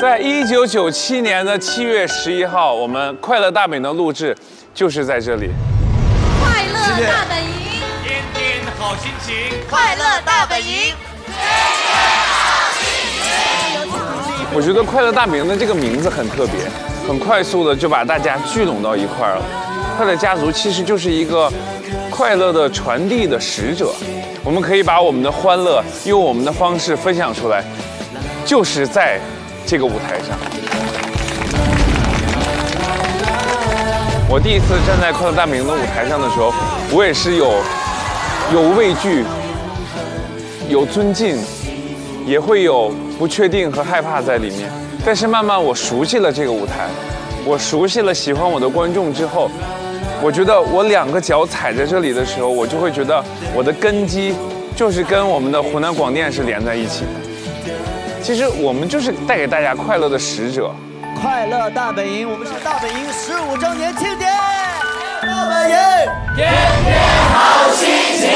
在一九九七年的七月十一号，我们快乐大本营的录制就是在这里。快乐大本营，天天好心情。快乐大本营。我觉得快乐大本营的这个名字很特别，很快速的就把大家聚拢到一块儿了。快乐家族其实就是一个快乐的传递的使者，我们可以把我们的欢乐用我们的方式分享出来，就是在这个舞台上。我第一次站在快乐大本营的舞台上的时候，我也是有有畏惧，有尊敬，也会有不确定和害怕在里面。但是慢慢我熟悉了这个舞台，我熟悉了喜欢我的观众之后，我觉得我两个脚踩在这里的时候，我就会觉得我的根基就是跟我们的湖南广电是连在一起的。其实我们就是带给大家快乐的使者。快乐大本营，我们是大本营十五周年庆典。大本营，天天好心情。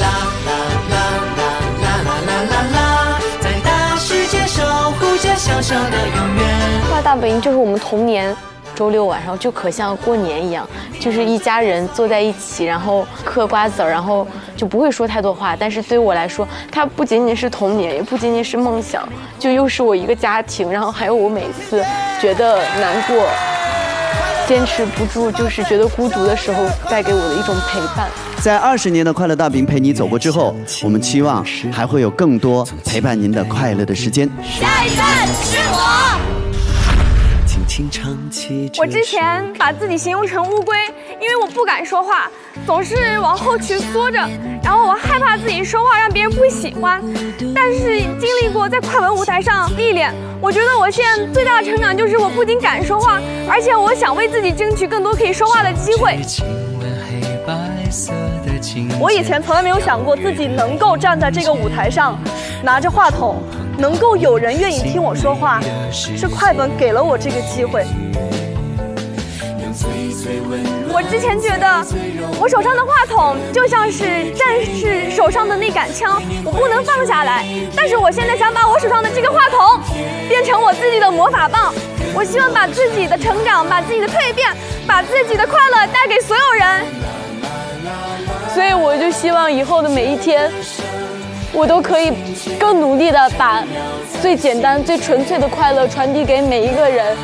啦啦啦啦啦啦啦啦啦，在大世界守护着小小的永远。快乐大本营就是我们童年。周六晚上就可像过年一样，就是一家人坐在一起，然后嗑瓜子儿，然后就不会说太多话。但是对于我来说，它不仅仅是童年，也不仅仅是梦想，就又是我一个家庭。然后还有我每次觉得难过、坚持不住，就是觉得孤独的时候，带给我的一种陪伴。在二十年的快乐大饼陪你走过之后，我们期望还会有更多陪伴您的快乐的时间。下一站是我。我之前把自己形容成乌龟，因为我不敢说话，总是往后去缩着，然后我害怕自己说话让别人不喜欢。但是经历过在快文舞台上历练，我觉得我现在最大的成长就是我不仅敢说话，而且我想为自己争取更多可以说话的机会。我以前从来没有想过自己能够站在这个舞台上，拿着话筒。能够有人愿意听我说话，是快本给了我这个机会。我之前觉得我手上的话筒就像是战士手上的那杆枪，我不能放下来。但是我现在想把我手上的这个话筒变成我自己的魔法棒，我希望把自己的成长、把自己的蜕变、把自己的快乐带给所有人。所以我就希望以后的每一天。我都可以更努力的把最简单、最纯粹的快乐传递给每一个人。